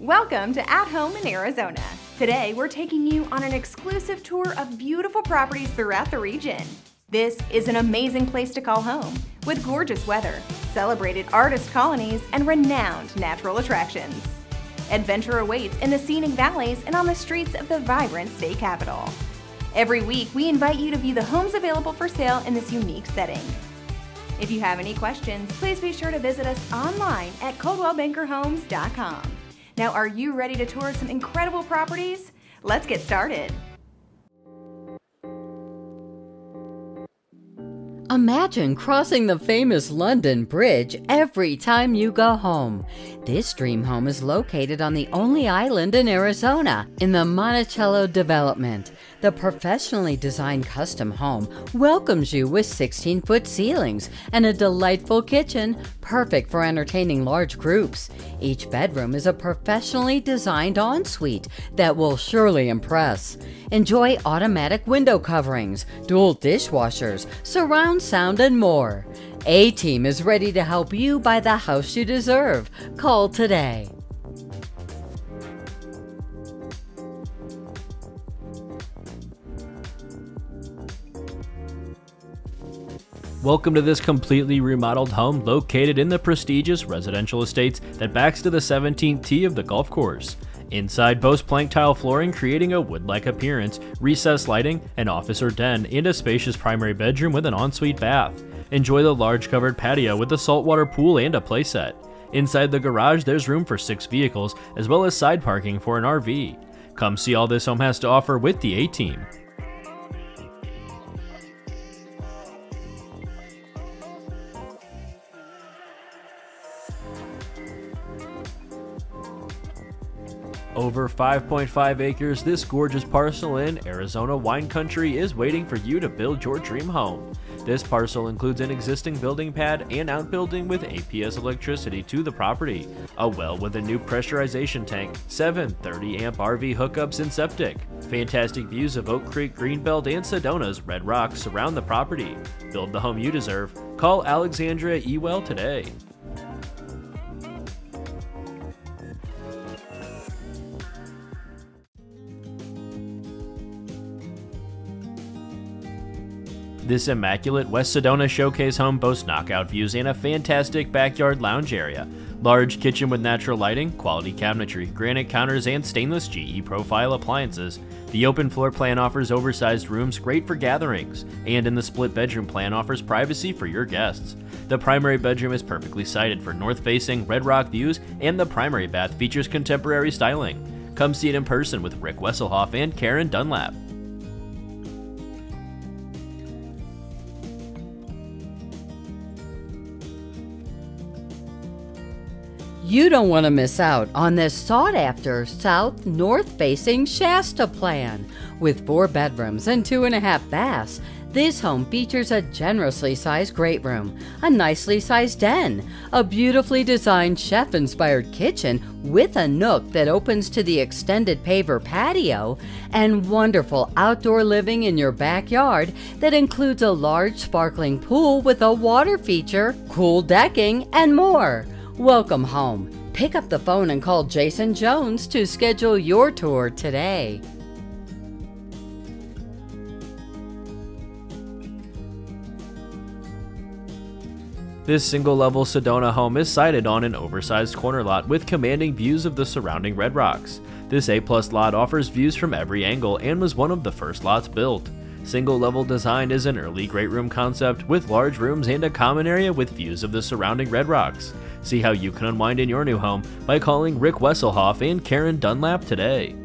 Welcome to At Home in Arizona. Today, we're taking you on an exclusive tour of beautiful properties throughout the region. This is an amazing place to call home, with gorgeous weather, celebrated artist colonies, and renowned natural attractions. Adventure awaits in the scenic valleys and on the streets of the vibrant state capital. Every week, we invite you to view the homes available for sale in this unique setting. If you have any questions, please be sure to visit us online at coldwellbankerhomes.com. Now, are you ready to tour some incredible properties? Let's get started. Imagine crossing the famous London Bridge every time you go home. This dream home is located on the only island in Arizona in the Monticello development. The professionally designed custom home welcomes you with 16 foot ceilings and a delightful kitchen, perfect for entertaining large groups. Each bedroom is a professionally designed ensuite that will surely impress. Enjoy automatic window coverings, dual dishwashers, surround sound, and more. A Team is ready to help you buy the house you deserve. Call today. Welcome to this completely remodeled home located in the prestigious residential estates that backs to the 17th tee of the golf course. Inside boasts plank tile flooring creating a wood-like appearance, recessed lighting, an office or den, and a spacious primary bedroom with an ensuite bath. Enjoy the large covered patio with a saltwater pool and a playset. Inside the garage, there's room for six vehicles, as well as side parking for an RV. Come see all this home has to offer with the A-Team. Over 5.5 acres, this gorgeous parcel in Arizona wine country is waiting for you to build your dream home. This parcel includes an existing building pad and outbuilding with APS electricity to the property, a well with a new pressurization tank, 7 30 amp RV hookups and septic. Fantastic views of Oak Creek, Greenbelt, and Sedona's Red Rocks surround the property. Build the home you deserve. Call Alexandria Ewell today. This immaculate West Sedona Showcase home boasts knockout views and a fantastic backyard lounge area. Large kitchen with natural lighting, quality cabinetry, granite counters, and stainless GE profile appliances. The open floor plan offers oversized rooms great for gatherings, and in the split bedroom plan offers privacy for your guests. The primary bedroom is perfectly sited for north facing Red Rock views, and the primary bath features contemporary styling. Come see it in person with Rick Wesselhoff and Karen Dunlap. You don't want to miss out on this sought after south north facing Shasta plan. With four bedrooms and two and a half baths, this home features a generously sized great room, a nicely sized den, a beautifully designed chef inspired kitchen with a nook that opens to the extended paver patio, and wonderful outdoor living in your backyard that includes a large sparkling pool with a water feature, cool decking, and more. Welcome home. Pick up the phone and call Jason Jones to schedule your tour today. This single level Sedona home is sited on an oversized corner lot with commanding views of the surrounding Red Rocks. This A plus lot offers views from every angle and was one of the first lots built. Single level design is an early great room concept with large rooms and a common area with views of the surrounding Red Rocks. See how you can unwind in your new home by calling Rick Wesselhoff and Karen Dunlap today.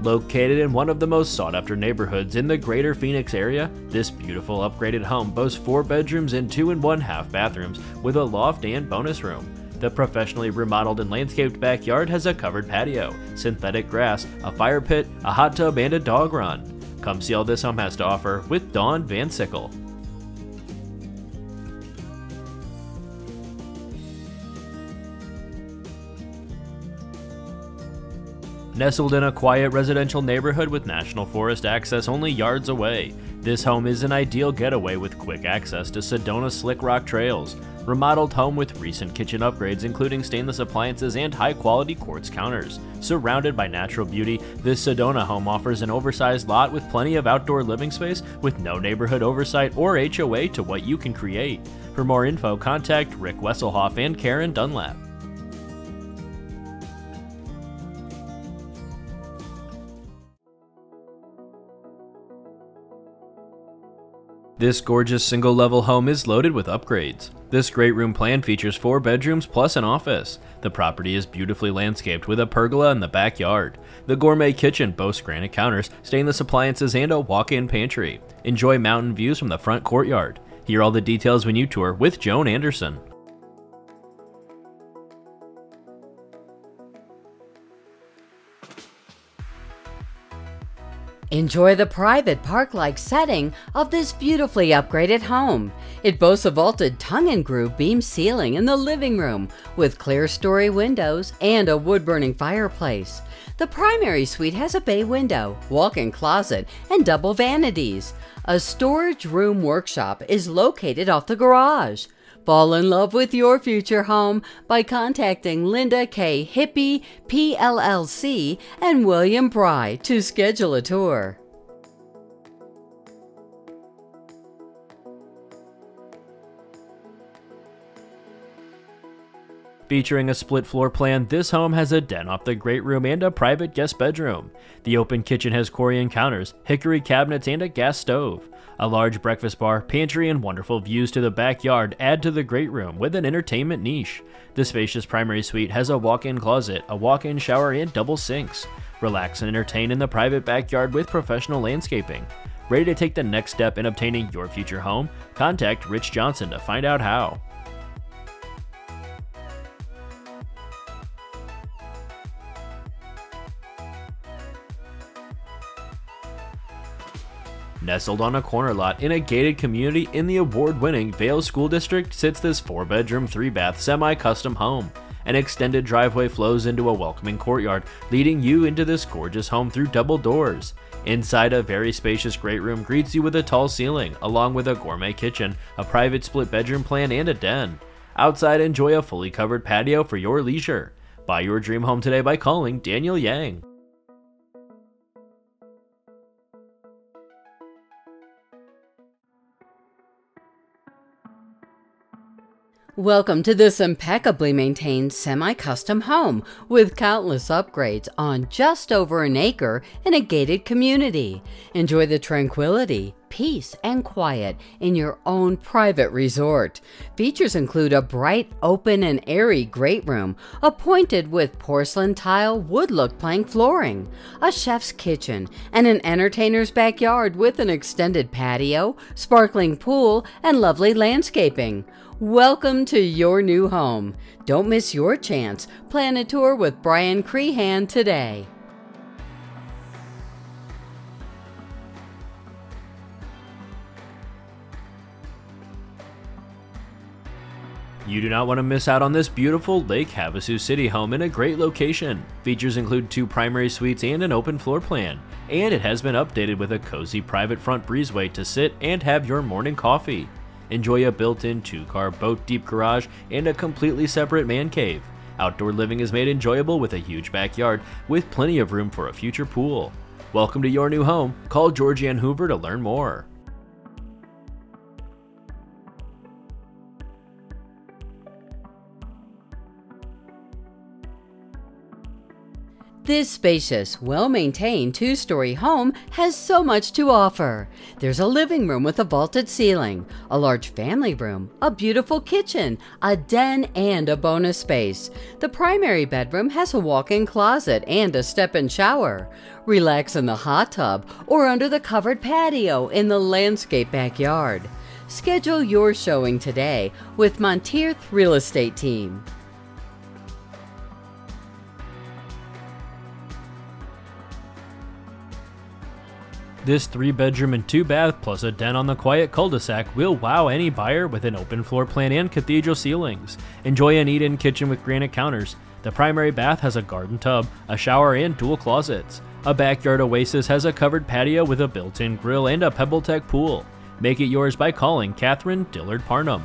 Located in one of the most sought after neighborhoods in the greater Phoenix area, this beautiful upgraded home boasts four bedrooms and two and one half bathrooms with a loft and bonus room. The professionally remodeled and landscaped backyard has a covered patio, synthetic grass, a fire pit, a hot tub, and a dog run. Come see all this home has to offer with Dawn Van Sickle. Nestled in a quiet residential neighborhood with National Forest access only yards away, This home is an ideal getaway with quick access to Sedona Slick Rock trails. Remodeled home with recent kitchen upgrades, including stainless appliances and high quality quartz counters. Surrounded by natural beauty, this Sedona home offers an oversized lot with plenty of outdoor living space with no neighborhood oversight or HOA to what you can create. For more info, contact Rick Wesselhoff and Karen Dunlap. This gorgeous single level home is loaded with upgrades. This great room plan features four bedrooms plus an office. The property is beautifully landscaped with a pergola in the backyard. The gourmet kitchen boasts granite counters, stainless appliances, and a walk in pantry. Enjoy mountain views from the front courtyard. Hear all the details when you tour with Joan Anderson. Enjoy the private park-like setting of this beautifully upgraded home. It boasts a vaulted tongue-and-groove beam ceiling in the living room with clerestory windows and a wood-burning fireplace. The primary suite has a bay window, walk-in closet, and double vanities. A storage room workshop is located off the garage. Fall in love with your future home by contacting Linda K. Hippie, PLLC, and William Pry to schedule a tour. Featuring a split floor plan, this home has a den off the great room and a private guest bedroom. The open kitchen has Corian counters, hickory cabinets, and a gas stove. A large breakfast bar, pantry, and wonderful views to the backyard add to the great room with an entertainment niche. The spacious primary suite has a walk in closet, a walk in shower, and double sinks. Relax and entertain in the private backyard with professional landscaping. Ready to take the next step in obtaining your future home? Contact Rich Johnson to find out how. Nestled on a corner lot in a gated community in the award winning Vail School District sits this 4 bedroom, 3 bath semi custom home. An extended driveway flows into a welcoming courtyard, leading you into this gorgeous home through double doors. Inside, a very spacious great room greets you with a tall ceiling, along with a gourmet kitchen, a private split bedroom plan, and a den. Outside, enjoy a fully covered patio for your leisure. Buy your dream home today by calling Daniel Yang. Welcome to this impeccably maintained semi-custom home with countless upgrades on just over an acre in a gated community. Enjoy the tranquility, peace, and quiet in your own private resort. Features include a bright, open, and airy great room, appointed with porcelain tile wood look plank flooring, a chef's kitchen, and an entertainer's backyard with an extended patio, sparkling pool, and lovely landscaping. Welcome to your new home. Don't miss your chance. Plan a tour with Brian Crehan today. You do not want to miss out on this beautiful Lake Havasu City home in a great location. Features include two primary suites and an open floor plan, and it has been updated with a cozy private front breezeway to sit and have your morning coffee. Enjoy a built-in two-car boat-deep garage and a completely separate man cave. Outdoor living is made enjoyable with a huge backyard with plenty of room for a future pool. Welcome to your new home. Call Georgianne Hoover to learn more. This spacious, well-maintained two-story home has so much to offer. There's a living room with a vaulted ceiling, a large family room, a beautiful kitchen, a den, and a bonus space. The primary bedroom has a walk-in closet and a step-in shower. Relax in the hot tub or under the covered patio in the landscape backyard. Schedule your showing today with Monteith Real Estate Team. This three bedroom and two bath plus a den on the quiet cul-de-sac will wow any buyer with an open floor plan and cathedral ceilings. Enjoy an eat-in kitchen with granite counters. The primary bath has a garden tub, a shower, and dual closets. A backyard oasis has a covered patio with a built in grill and a PebbleTec pool. Make it yours by calling Catherine Dillard Parnham.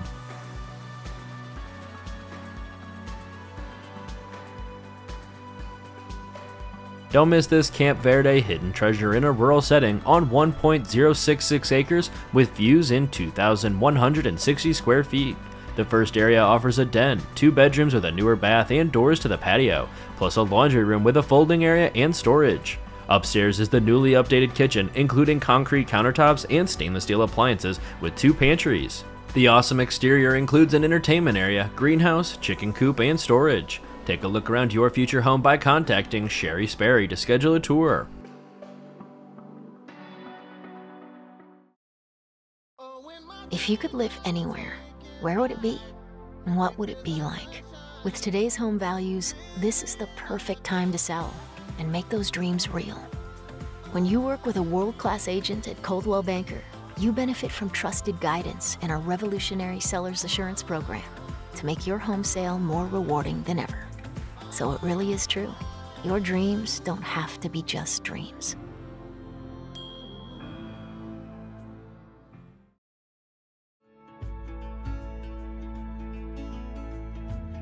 Don't miss this Camp Verde hidden treasure in a rural setting on 1.066 acres with views in 2,160 square feet. The first area offers a den, two bedrooms with a newer bath and doors to the patio, plus a laundry room with a folding area and storage. Upstairs is the newly updated kitchen, including concrete countertops and stainless steel appliances with two pantries. The awesome exterior includes an entertainment area, greenhouse, chicken coop, and storage. Take a look around your future home by contacting Sherry Sperry to schedule a tour. If you could live anywhere, where would it be? And what would it be like? With today's home values, this is the perfect time to sell and make those dreams real. When you work with a world class agent at Coldwell Banker, you benefit from trusted guidance and our revolutionary seller's assurance program to make your home sale more rewarding than ever. So it really is true. Your dreams don't have to be just dreams.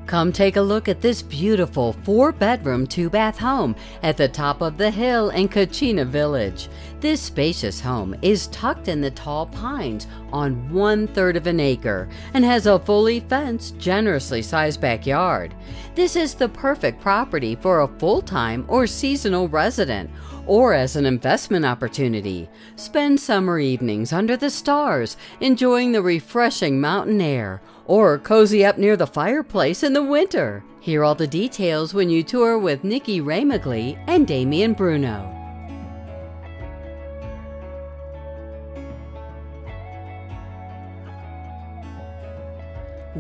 Come take a look at this beautiful four bedroom, two bath home at the top of the hill in Kachina Village. This spacious home is tucked in the tall pines on one third of an acre and has a fully fenced, generously sized backyard. This is the perfect property for a full time or seasonal resident or as an investment opportunity. Spend summer evenings under the stars, enjoying the refreshing mountain air, or cozy up near the fireplace in the winter. Hear all the details when you tour with Nikki Ramagli and Damian Bruno.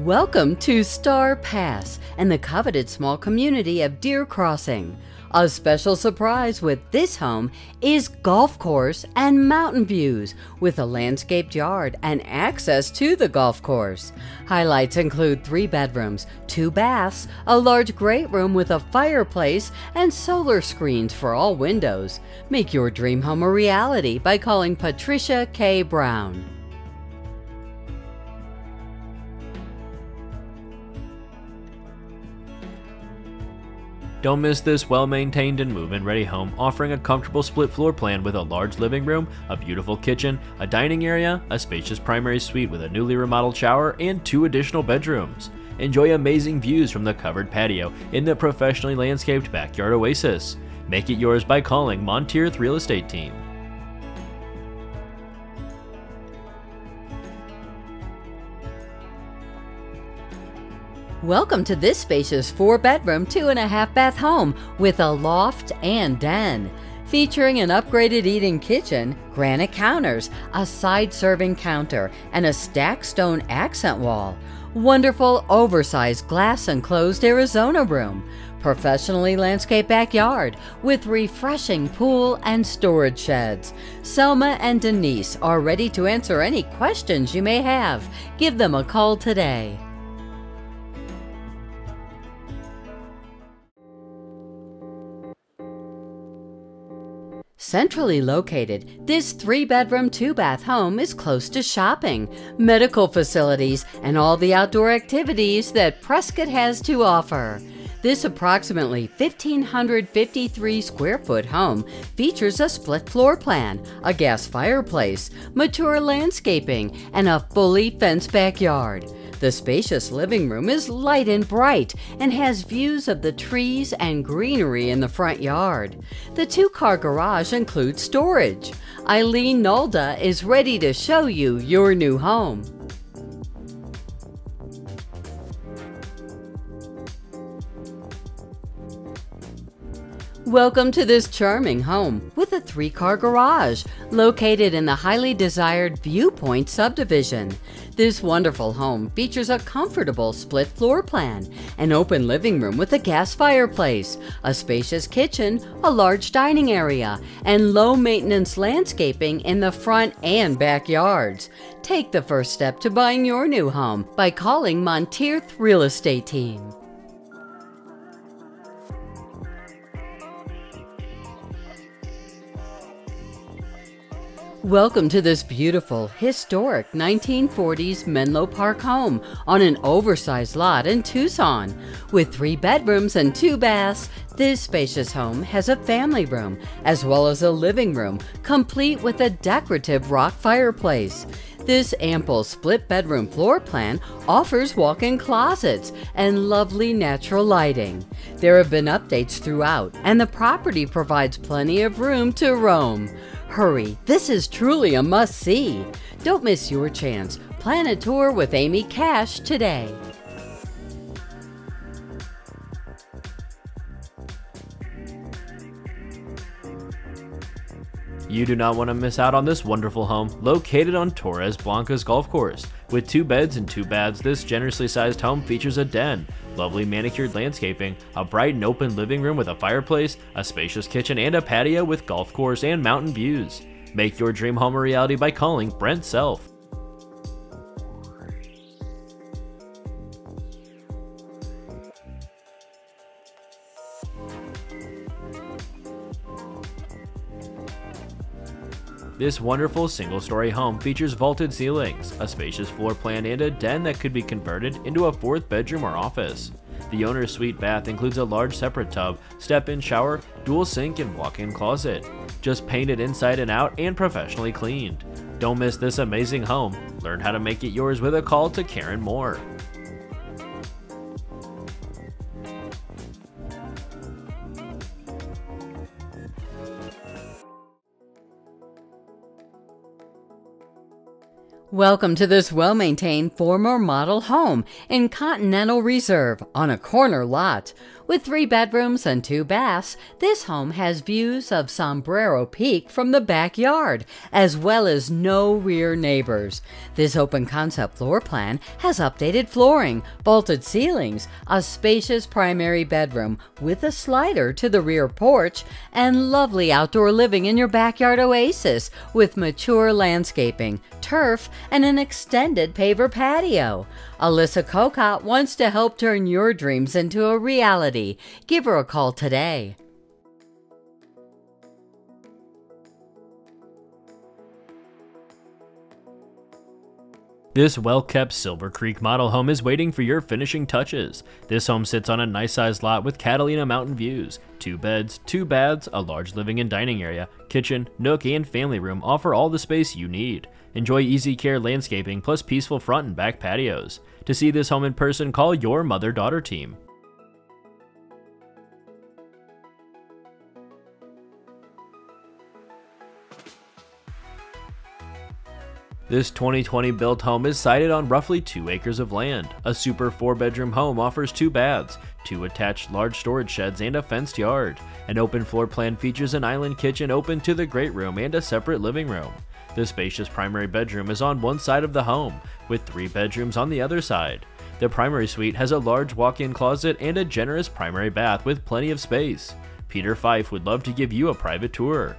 Welcome to Starr Pass and the coveted small community of Deer Crossing. A special surprise with this home is golf course and mountain views with a landscaped yard and access to the golf course. Highlights include three bedrooms, two baths, a large great room with a fireplace, and solar screens for all windows. Make your dream home a reality by calling Patricia K. Brown. Don't miss this well maintained and move in ready home, offering a comfortable split floor plan with a large living room, a beautiful kitchen, a dining area, a spacious primary suite with a newly remodeled shower, and two additional bedrooms. Enjoy amazing views from the covered patio in the professionally landscaped backyard oasis. Make it yours by calling Monteith Real Estate Team. Welcome to this spacious four bedroom, two and a half bath home with a loft and den. Featuring an upgraded eating kitchen, granite counters, a side serving counter, and a stacked stone accent wall. Wonderful oversized glass enclosed Arizona room. Professionally landscaped backyard with refreshing pool and storage sheds. Selma and Denise are ready to answer any questions you may have. Give them a call today. Centrally located, this three bedroom, two bath home is close to shopping, medical facilities, and all the outdoor activities that Prescott has to offer. This approximately 1,553 square foot home features a split floor plan, a gas fireplace, mature landscaping, and a fully fenced backyard. The spacious living room is light and bright and has views of the trees and greenery in the front yard. The two car garage includes storage. Eileen Nolda is ready to show you your new home. Welcome to this charming home with a three car garage located in the highly desired Viewpoint subdivision. This wonderful home features a comfortable split floor plan, an open living room with a gas fireplace, a spacious kitchen, a large dining area, and low maintenance landscaping in the front and backyards. Take the first step to buying your new home by calling Monteith Real Estate Team. Welcome to this beautiful, historic 1940s Menlo Park home on an oversized lot in Tucson. With three bedrooms and two baths, this spacious home has a family room as well as a living room, complete with a decorative rock fireplace. This ample split bedroom floor plan offers walk in closets and lovely natural lighting. There have been updates throughout, and the property provides plenty of room to roam. Hurry, this is truly a must see. Don't miss your chance. Plan a tour with Amy Cash today. You do not want to miss out on this wonderful home located on Torres Blancas Golf Course. With two beds and two baths, this generously sized home features a den, lovely manicured landscaping, a bright and open living room with a fireplace, a spacious kitchen, and a patio with golf course and mountain views. Make your dream home a reality by calling Brent Self. This wonderful single story home features vaulted ceilings, a spacious floor plan, and a den that could be converted into a fourth bedroom or office. The owner's suite bath includes a large separate tub, step in shower, dual sink, and walk in closet. Just painted inside and out and professionally cleaned. Don't miss this amazing home. Learn how to make it yours with a call to Karen Moore. Welcome to this well maintained former model home in Continental Reserve on a corner lot. With three bedrooms and two baths, this home has views of Sombrero Peak from the backyard, as well as no rear neighbors. This open concept floor plan has updated flooring, vaulted ceilings, a spacious primary bedroom with a slider to the rear porch, and lovely outdoor living in your backyard oasis with mature landscaping, turf, and an extended paver patio. Alyssa Kokot wants to help turn your dreams into a reality. Give her a call today. This well kept Silver Creek model home is waiting for your finishing touches. This home sits on a nice sized lot with Catalina mountain views. Two beds, two baths, a large living and dining area, kitchen, nook, and family room offer all the space you need. Enjoy easy care landscaping plus peaceful front and back patios. To see this home in person, call your mother daughter team. This 2020 built home is sited on roughly 2 acres of land. A super 4 bedroom home offers 2 baths, 2 attached large storage sheds, and a fenced yard. An open floor plan features an island kitchen open to the great room and a separate living room. The spacious primary bedroom is on one side of the home, with 3 bedrooms on the other side. The primary suite has a large walk in closet and a generous primary bath with plenty of space. Peter Fife would love to give you a private tour.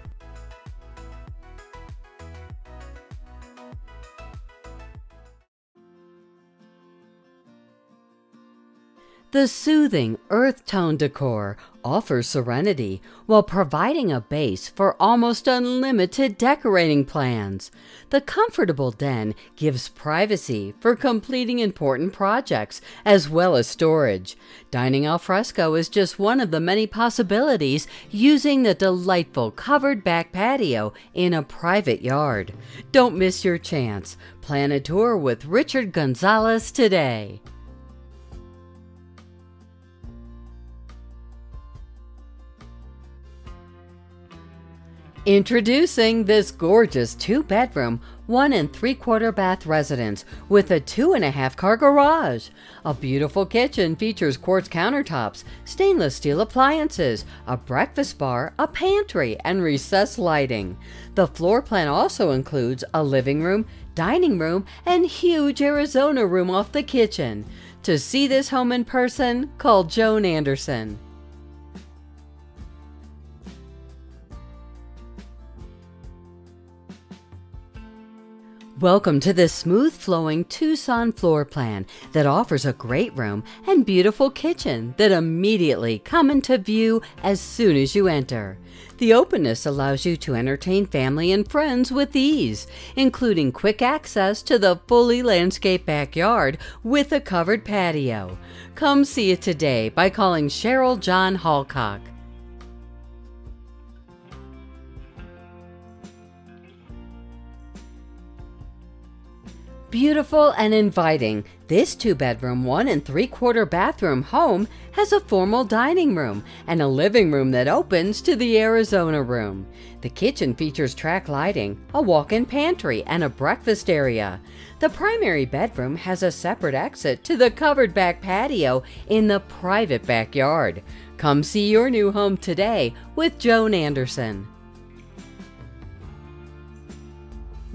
The soothing earth tone decor offers serenity while providing a base for almost unlimited decorating plans. The comfortable den gives privacy for completing important projects as well as storage. Dining al fresco is just one of the many possibilities using the delightful covered back patio in a private yard. Don't miss your chance. Plan a tour with Richard Gonzalez today. Introducing this gorgeous two bedroom, one and three quarter bath residence with a two and a half car garage. A beautiful kitchen features quartz countertops, stainless steel appliances, a breakfast bar, a pantry, and recessed lighting. The floor plan also includes a living room, dining room, and huge Arizona room off the kitchen. To see this home in person, call Joan Anderson. Welcome to this smooth flowing Tucson floor plan that offers a great room and beautiful kitchen that immediately come into view as soon as you enter. The openness allows you to entertain family and friends with ease, including quick access to the fully landscaped backyard with a covered patio. Come see it today by calling Cheryl John Halcock. Beautiful and inviting, this two bedroom, one and three quarter bathroom home has a formal dining room and a living room that opens to the Arizona room. The kitchen features track lighting, a walk in pantry, and a breakfast area. The primary bedroom has a separate exit to the covered back patio in the private backyard. Come see your new home today with Joan Anderson.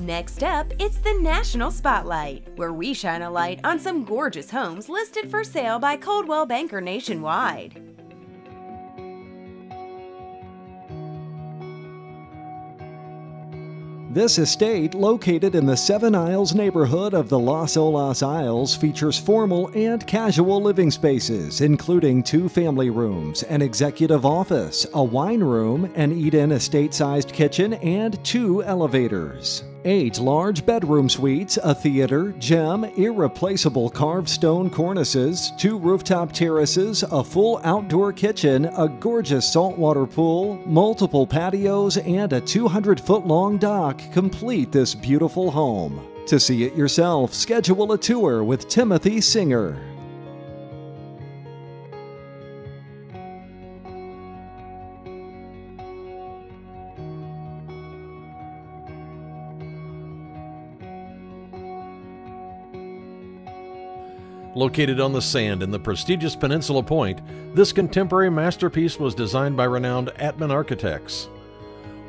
Next up, it's the National Spotlight, where we shine a light on some gorgeous homes listed for sale by Coldwell Banker nationwide. This estate, located in the Seven Isles neighborhood of the Las Olas Isles, features formal and casual living spaces, including two family rooms, an executive office, a wine room, an eat in estate sized kitchen, and two elevators. Eight large bedroom suites, a theater, gym, irreplaceable carved stone cornices, two rooftop terraces, a full outdoor kitchen, a gorgeous saltwater pool, multiple patios, and a 200 foot long dock complete this beautiful home. To see it yourself, schedule a tour with Timothy Singer. Located on the sand in the prestigious Peninsula Point, this contemporary masterpiece was designed by renowned Atman architects.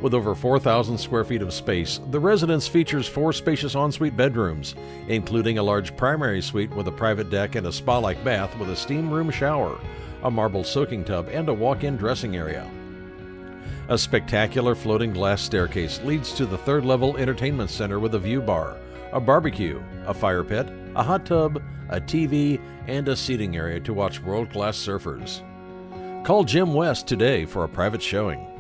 With over 4,000 square feet of space, the residence features four spacious ensuite bedrooms, including a large primary suite with a private deck and a spa like bath with a steam room shower, a marble soaking tub, and a walk in dressing area. A spectacular floating glass staircase leads to the third level entertainment center with a view bar, a barbecue, a fire pit, a hot tub, a TV, and a seating area to watch world class surfers. Call Jim West today for a private showing.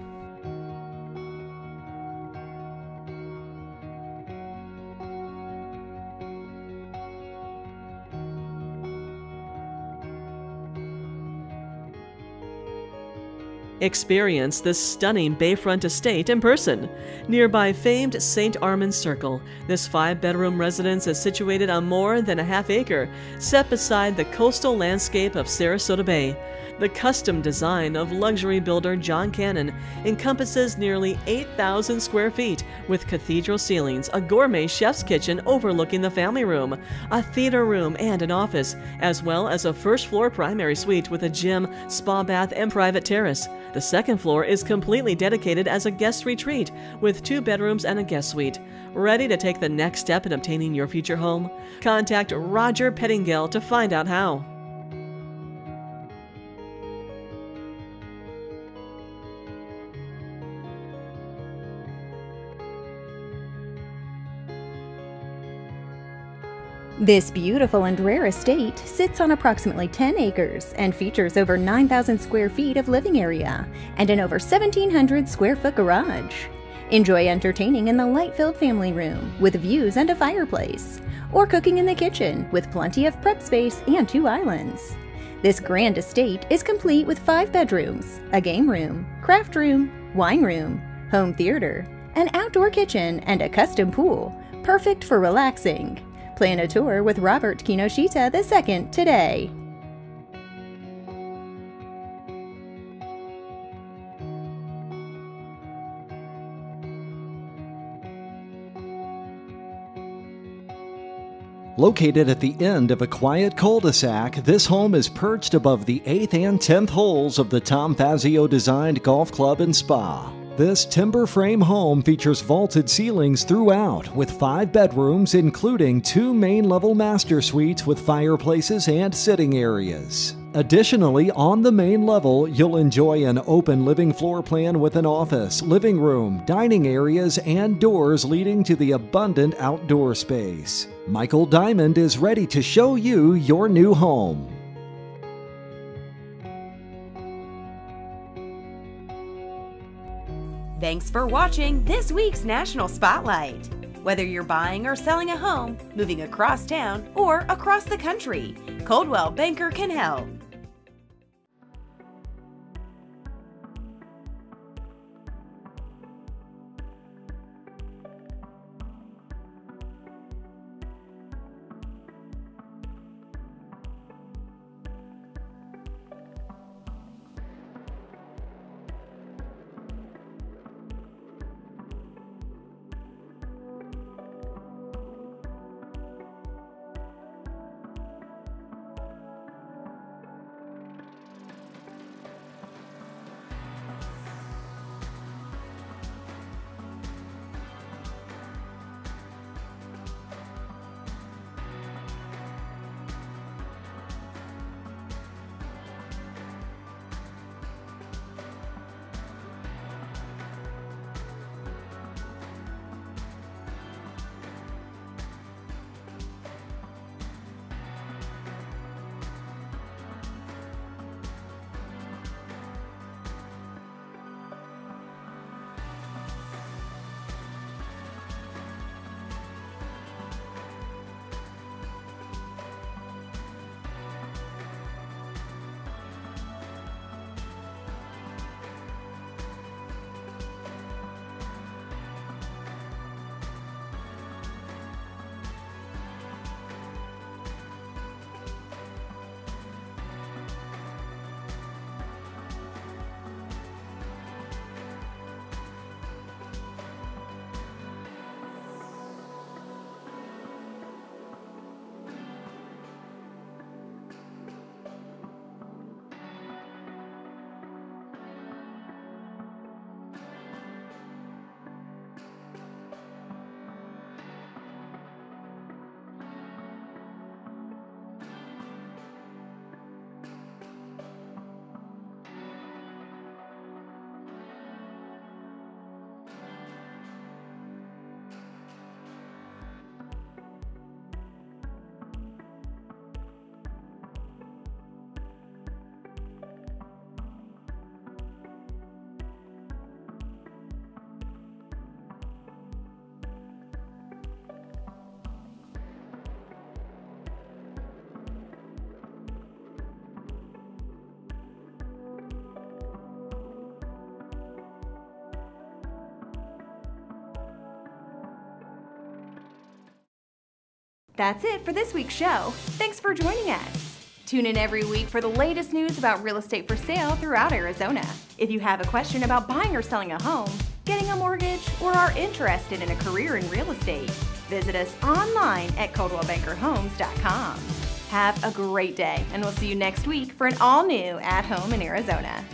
Experience this stunning bayfront estate in person. Nearby famed St. Armand Circle, this five bedroom residence is situated on more than a half acre, set beside the coastal landscape of Sarasota Bay. The custom design of luxury builder John Cannon encompasses nearly 8,000 square feet with cathedral ceilings, a gourmet chef's kitchen overlooking the family room, a theater room, and an office, as well as a first floor primary suite with a gym, spa bath, and private terrace. The second floor is completely dedicated as a guest retreat with two bedrooms and a guest suite. Ready to take the next step in obtaining your future home? Contact Roger Pettingill to find out how. This beautiful and rare estate sits on approximately 10 acres and features over 9,000 square feet of living area and an over 1,700 square foot garage. Enjoy entertaining in the light filled family room with views and a fireplace, or cooking in the kitchen with plenty of prep space and two islands. This grand estate is complete with five bedrooms, a game room, craft room, wine room, home theater, an outdoor kitchen, and a custom pool, perfect for relaxing. Plan a tour with Robert Kinoshita II today. Located at the end of a quiet cul de sac, this home is perched above the 8th and 10th holes of the Tom Fazio designed golf club and spa. This timber frame home features vaulted ceilings throughout, with five bedrooms, including two main level master suites with fireplaces and sitting areas. Additionally, on the main level, you'll enjoy an open living floor plan with an office, living room, dining areas, and doors leading to the abundant outdoor space. Michael Diamond is ready to show you your new home. Thanks for watching this week's National Spotlight. Whether you're buying or selling a home, moving across town, or across the country, Coldwell Banker can help. That's it for this week's show. Thanks for joining us. Tune in every week for the latest news about real estate for sale throughout Arizona. If you have a question about buying or selling a home, getting a mortgage, or are interested in a career in real estate, visit us online at ColdwellBankerHomes.com. Have a great day, and we'll see you next week for an all new At Home in Arizona.